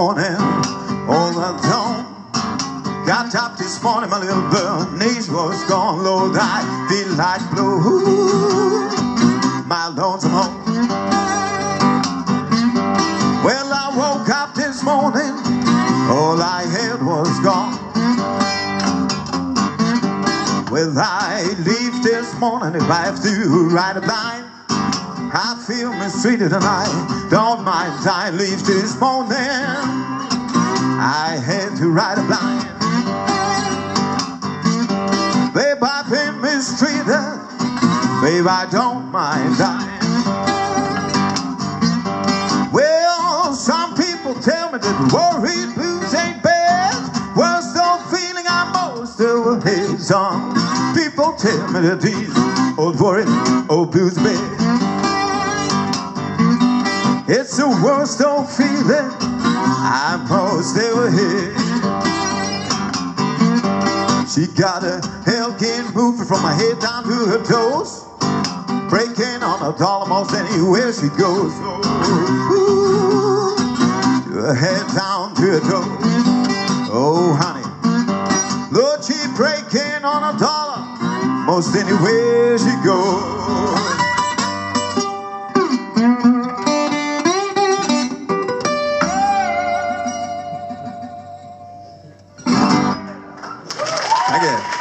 morning. All alone. Got up this morning, my little Bernice was gone, Lord, I feel like blue. My lonesome home. Well, I woke up this morning, all I had was gone. Well, I leave this morning if I have to ride a blind. I feel mistreated and I don't mind. I leave this morning. I had to ride a blind. Babe, I've been mistreated. Babe, I don't mind dying. Well, some people tell me that worried blues ain't bad. Worst old feeling I most ever had. Some people tell me that these old worried old blues bad. It's the worst old feeling I most ever had. She got a Elgin moving from her head down to her toes. Breaking on a doll almost anywhere she goes. Ooh, to her head down to her toes. Oh, honey. Lord, she breaking on a dollar most anywhere she goes. Danke.